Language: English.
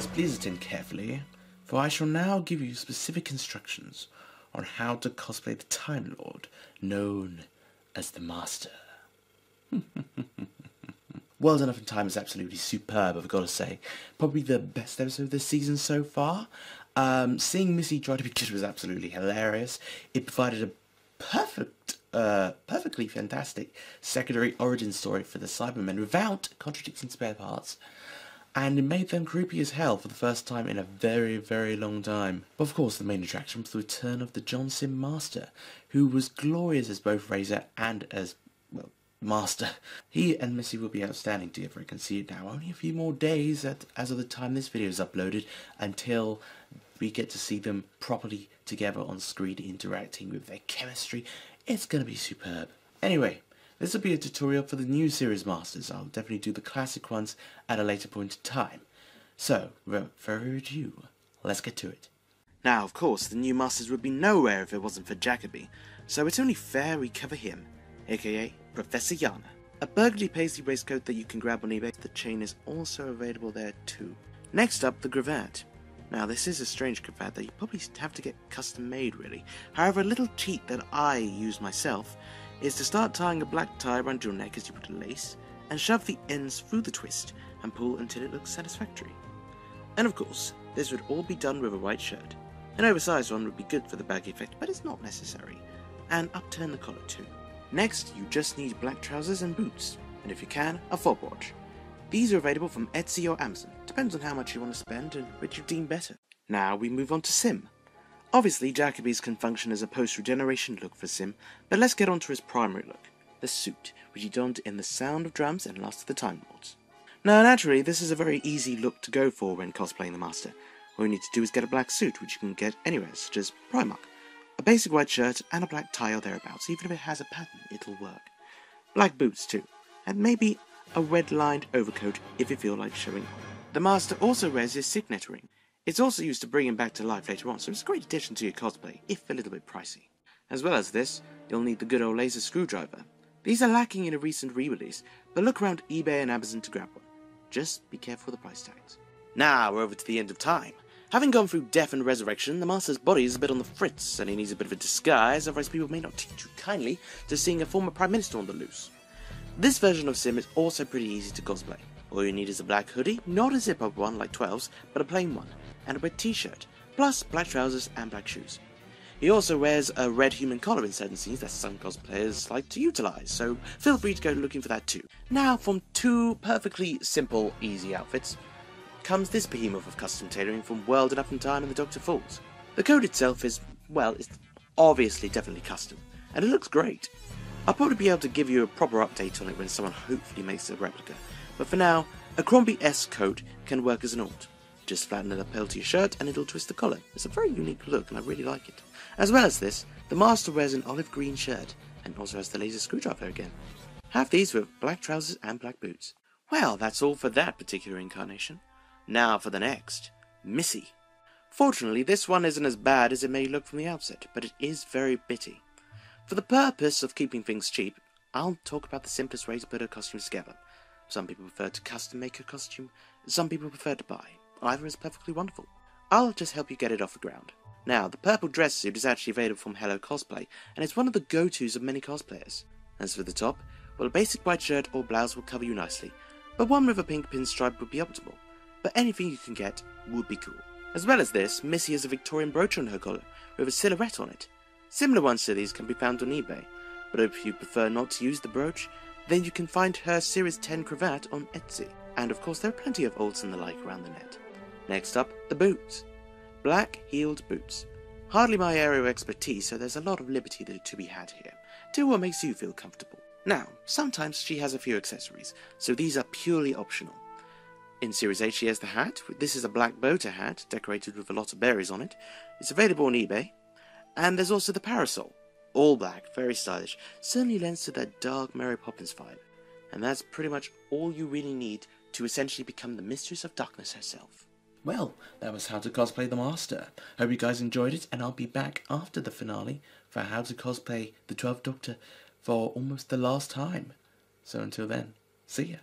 please attend carefully, for I shall now give you specific instructions on how to cosplay the Time Lord, known as the Master. World Enough and Time is absolutely superb, I've got to say. Probably the best episode of this season so far. Um, seeing Missy try to be good was absolutely hilarious. It provided a perfect, uh, perfectly fantastic secondary origin story for the Cybermen without contradicting spare parts. And it made them creepy as hell for the first time in a very, very long time. But of course, the main attraction was the return of the John Simm Master, who was glorious as both Razor and as, well, Master. He and Missy will be outstanding together, I can see it now. Only a few more days at, as of the time this video is uploaded until we get to see them properly together on screen interacting with their chemistry. It's going to be superb. Anyway, this will be a tutorial for the new series masters. I'll definitely do the classic ones at a later point in time. So, without further ado, let's get to it. Now, of course, the new masters would be nowhere if it wasn't for Jacobi, so it's only fair we cover him, aka Professor Yana. A burgundy paisley waistcoat that you can grab on eBay. The chain is also available there too. Next up, the cravat. Now, this is a strange cravat that you probably have to get custom made, really. However, a little cheat that I use myself is to start tying a black tie around your neck as you put a lace, and shove the ends through the twist and pull until it looks satisfactory. And of course, this would all be done with a white shirt. An oversized one would be good for the baggy effect, but it's not necessary. And upturn the collar too. Next, you just need black trousers and boots, and if you can, a fob watch. These are available from Etsy or Amazon, depends on how much you want to spend and which you deem better. Now we move on to Simm. Obviously, Jacobi's can function as a post-regeneration look for Simm, but let's get on to his primary look, the suit, which he donned in The Sound of Drums and Last of the Time Lords. Now, naturally, this is a very easy look to go for when cosplaying the Master. All you need to do is get a black suit, which you can get anywhere, such as Primark. A basic white shirt and a black tie or thereabouts, even if it has a pattern, it'll work. Black boots too, and maybe a red-lined overcoat if you feel like showing off. The Master also wears his signet ring. It's also used to bring him back to life later on, so it's a great addition to your cosplay, if a little bit pricey. As well as this, you'll need the good old laser screwdriver. These are lacking in a recent re-release, but look around eBay and Amazon to grab one. Just be careful the price tags. Now we're over to the end of time. Having gone through death and resurrection, the Master's body is a bit on the fritz, and he needs a bit of a disguise, otherwise people may not take too kindly to seeing a former Prime Minister on the loose. This version of Simm is also pretty easy to cosplay. All you need is a black hoodie, not a zip-up one like 12's, but a plain one, and a red t-shirt, plus black trousers and black shoes. He also wears a red human collar in certain scenes that some cosplayers like to utilize, so feel free to go looking for that too. Now, from two perfectly simple, easy outfits, comes this behemoth of custom tailoring from World Enough and Time and the Doctor Falls. The code itself is, well, it's obviously definitely custom, and it looks great. I'll probably be able to give you a proper update on it when someone hopefully makes a replica, but for now, a Crombie S coat can work as an alt. Just flatten the lapel to your shirt and it'll twist the collar. It's a very unique look and I really like it. As well as this, the Master wears an olive green shirt and also has the laser screwdriver again. Have these with black trousers and black boots. Well, that's all for that particular incarnation. Now for the next, Missy. Fortunately, this one isn't as bad as it may look from the outset, but it is very bitty. For the purpose of keeping things cheap, I'll talk about the simplest way to put her costumes together. Some people prefer to custom make a costume, some people prefer to buy. Either is perfectly wonderful. I'll just help you get it off the ground. Now, the purple dress suit is actually available from Hello Cosplay, and it's one of the go-tos of many cosplayers. As for the top, well, a basic white shirt or blouse will cover you nicely, but one with a pink pinstripe would be optimal. But anything you can get would be cool. As well as this, Missy has a Victorian brooch on her collar, with a silhouette on it. Similar ones to these can be found on eBay, but if you prefer not to use the brooch, then you can find her Series 10 cravat on Etsy. And of course, there are plenty of alts and the like around the net. Next up, the boots. Black heeled boots. Hardly my area of expertise, so there's a lot of liberty to be had here. Do what makes you feel comfortable. Now, sometimes she has a few accessories, so these are purely optional. In Series 8 she has the hat. This is a black boater hat, decorated with a lot of berries on it. It's available on eBay. And there's also the parasol. All black, very stylish. Certainly lends to that dark Mary Poppins vibe. And that's pretty much all you really need to essentially become the Mistress of Darkness herself. Well, that was How to Cosplay the Master. Hope you guys enjoyed it, and I'll be back after the finale for How to Cosplay the 12th Doctor for almost the last time. So until then, see ya.